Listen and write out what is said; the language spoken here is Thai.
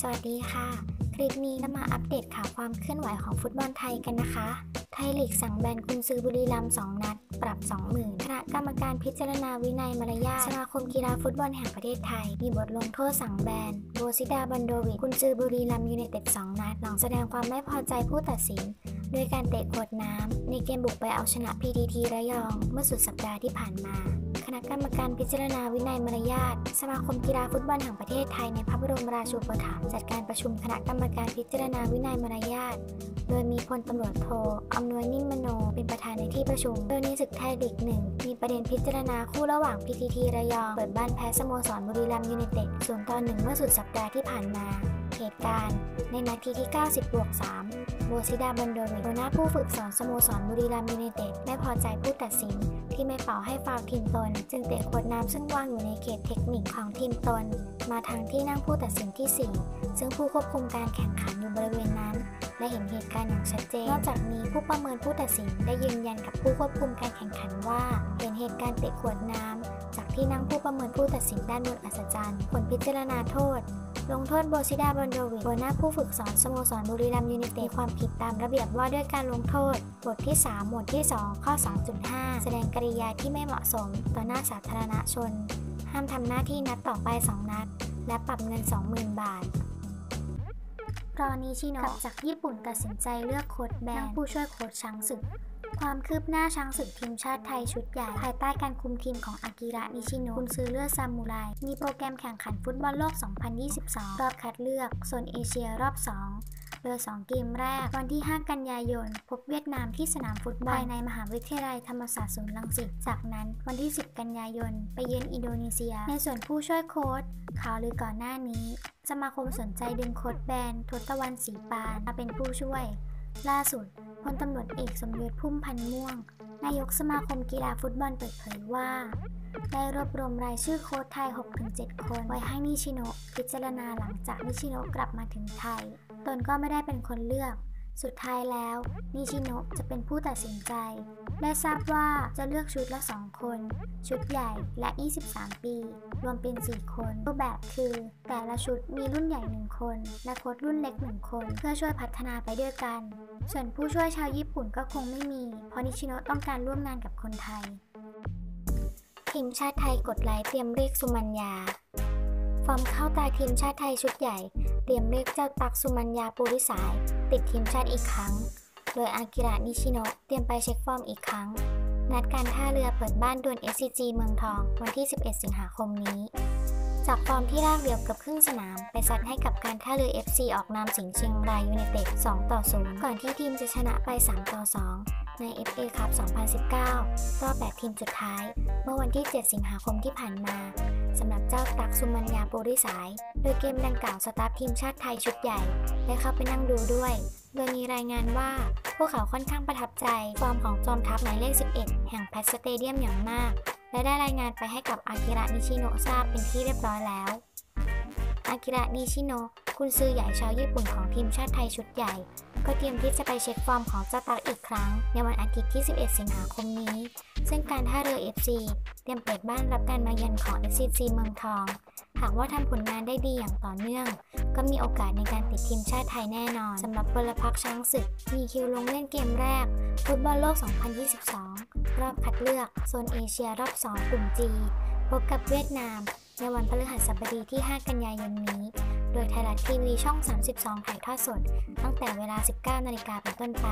สวัสดีค่ะ คลิปนี้จะมาอัปเดตข่าวความเคลื่อนไหวของฟุตบอลไทยกันนะคะ ไทยลีกสั่งแบนกุนซือบุรีรัมย์2นัด ปรับ 20,000คณะกรรมการพิจารณาวินัยมารยาทสมาคมกีฬาฟุตบอลแห่งประเทศไทย มีบทลงโทษสั่งแบนโบซิดาร์ บันโดวิช กุนซือบุรีรัมย์ยูไนเต็ดสองนัด หลังแสดงความไม่พอใจผู้ตัดสินโดยการเตะขวดน้ำในเกมบุกไปเอาชนะ PTT ระยอง เมื่อสุดสัปดาห์ที่ผ่านมา คณะกรรมการพิจารณาวินัยมารยาทสมาคมกีฬาฟุตบอลแห่งประเทศไทยในพระบรมราชูปถัมภ์จัดการประชุมคณะกรรมการพิจารณาวินัยมารยาทโดยมีพลตำรวจโทอำนวยนิ่มมโน เป็นประธานในที่ประชุมโดยในศึกไทยลีกหนึ่งมีประเด็นพิจารณาคู่ระหว่าง PTT ระยอง เปิดบ้านแพ้สโมสรบุรีรัมย์ยูไนเต็ดศูนย์ต่อหนึ่งเมื่อสุดสัปดาห์ที่ผ่านมา เหตุการณ์ ในนาทีที่ 90บวก3 โบซิดาร์ บันโดวิช หัวหน้าผู้ฝึกสอนสโมสรบุรีรัมย์ยูไนเต็ดไม่พอใจผู้ตัดสิน ที่ไม่เป่าให้ฟาวล์ทีมตน จึงเตะขวดน้ำซึ่งวางอยู่ในเขตเทคนิคของทีมตน มาทางที่นั่งผู้ตัดสินที่ 4 ซึ่งผู้ควบคุมการแข่งขันอยู่บริเวณนั้น และเห็นเหตุการณ์อย่างชัดเจน นอกจากนี้ผู้ประเมินผู้ตัดสินได้ยืนยันกับผู้ควบคุมการแข่งขันว่า เห็นเหตุการณ์เตะขวดน้ำจากที่นั่งผู้ประเมินผู้ตัดสินด้านบนอัศจรรย์ ผลพิจารณาโทษ ลงโทษโบซิดาบันโดวิดหัวหน้าผู้ฝึกสอนสโมสรบุรีรัมย์ยูไนเต็ดความผิดตามระเบียบว่าด้วยการลงโทษ บทที่ 3 หมวดที่ 2 ข้อ 2.5 แสดงกริยาที่ไม่เหมาะสม ต่อหน้าสาธารณชน ห้ามทำหน้าที่นัดต่อไป 2 นัด และปรับเงิน 20,000 บาทรอนิชิโนะจากญี่ปุ่นตัดสินใจเลือกโค้ชแบนผู้ช่วยโค้ชช้างศึก ความคืบหน้าช้างศึกทีมชาติไทยชุดใหญ่ภายใต้การคุมทีมของอากิระนิชิโนะคุณซื้อเลือดซามูไร มีโปรแกรมแข่งขันฟุตบอลโลก 2022 รอบคัดเลือก โซนเอเชียรอบ 2 โดย 2 เกมแรก วันที่ 5 กันยายน พบเวียดนามที่สนามฟุตบอลภายในมหาวิทยาลัยธรรมศาสตร์ศูนย์รังสิต จากนั้นวันที่ 10 กันยายน ไปเยือนอินโดนีเซีย ในส่วนผู้ช่วยโค้ชข่าวลือก่อนหน้านี้ สมาคมสนใจดึงโค้ชแบนทศตวรรณศรีปานมาเป็นผู้ช่วย ล่าสุด พลตำรวจเอกสมยศพุ่มพันธ์ม่วง นายกสมาคมกีฬาฟุตบอลเปิดเผยว่า ได้รวบรวมรายชื่อโค้ชไทย 6-7 คน ไว้ให้นิชิโนะพิจารณาหลังจากนิชิโนะกลับมาถึงไทย ตนก็ไม่ได้เป็นคนเลือก สุดท้ายแล้วนิชิโนะจะเป็นผู้ตัดสินใจได้ทราบว่าจะเลือกชุดละ 2 คน ชุดใหญ่และ 23 ปี รวมเป็น 4 คนรูปแบบคือ แต่ละชุดมีรุ่นใหญ่ 1 คน และโค้ชรุ่นเล็ก 1 คน เพื่อช่วยพัฒนาไปด้วยกัน ส่วนผู้ช่วยชาวญี่ปุ่นก็คงไม่มี เพราะนิชิโนะต้องการร่วมงานกับคนไทยทีมชาติไทยกดไลค์เตรียมเรียกสุมัญญาฟอร์มเข้าตาทีมชาติไทยชุดใหญ่ เตรียมเรียกเจ้าตั๊กสุมัญญาปุริสาย ติดทีมชาติอีกครั้ง โดยอากิระนิชิโนะเตรียมไปเช็คฟอร์มอีกครั้ง นัดการท่าเรือเปิดบ้านดวล SCG เมืองทองวันที่ 11 สิงหาคมนี้ จากฟอร์มที่ลากเดี่ยวกว่าครึ่งสนาม ไปซัดให้กับการท่าเรือ FC ออกนำสิงห์เชียงรายยูไนเต็ด 2 ต่อ 0 ก่อนที่ทีมจะชนะไป 3 ต่อ 2 ใน FA Cup 2019 รอบ 8 ทีมสุดท้าย เมื่อวันที่ 7 สิงหาคมที่ผ่านมาสำหรับเจ้าตั๊กสุมัญญาปุริสาย โดยเกมดังกล่าวสตาฟทีมชาติไทยชุดใหญ่ได้เข้าไปนั่งดูด้วย โดยมีรายงานว่า พวกเขาค่อนข้างประทับใจฟอร์มของจอมทัพหมายเลข 11 แห่ง PAT Stadium อย่างมาก และได้รายงานไปให้กับอากิระนิชิโนะทราบเป็นที่เรียบร้อยแล้วอากิระนิชิโนะกุนซือใหญ่ชาวญี่ปุ่นของทีมชาติไทยชุดใหญ่ ก็เตรียมที่จะไปเช็คฟอร์มของเจ้าตักอีกครั้ง ในวันอาทิตย์ที่ 11 สิงหาคมนี้ ซึ่งการท่าเรือ FC เตรียมเปิดบ้านรับการมาเยือนของ SCG เมืองทอง หากว่าทำผลงานได้ดีอย่างต่อเนื่อง ก็มีโอกาสในการติดทีมชาติไทยแน่นอนสำหรับพลพักช้างศึก มีคิวลงเล่นเกมแรก ฟุตบอลโลก 2022 รอบคัดเลือกโซนเอเชียรอบ 2 กลุ่ม G พบกับเวียดนาม ในวันพฤหัสบดีที่ 5 กันยายนนี้ โดยไทยรัฐทีวีช่อง 32 ถ่ายทอดสด ตั้งแต่เวลา 19 นาฬิกาเป็นต้นไป